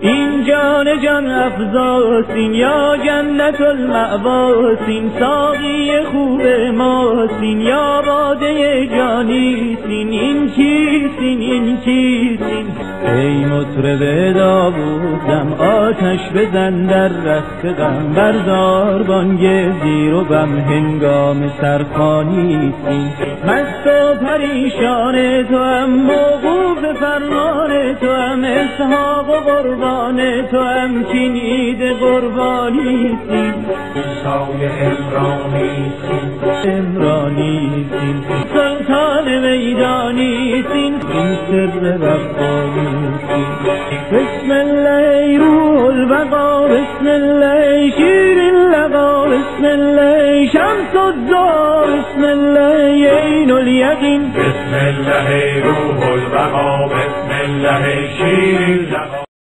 این جان جان افزاسین یا جنت المعواسین ساقی خوب ماسین یا باده جانیسین این چیسین این چیسین ای مطرب داوودم آتش بزن در رخت غم بردار بانگ زیر و بم هنگام سرخانیسین مست و پریشان تو هم موقوف فرمان تو هم اسحاق و قربان تو هم چینید قربانی سین سای امرانی امرانی سین سلطان میدانی سین این سر ربانی سین بسم الله روح البقا بسم الله شیر اللقا بسم الله شمس الزا بسم الله عین الیقین. بسم الله روح البقا. بسم الله شیر اللقا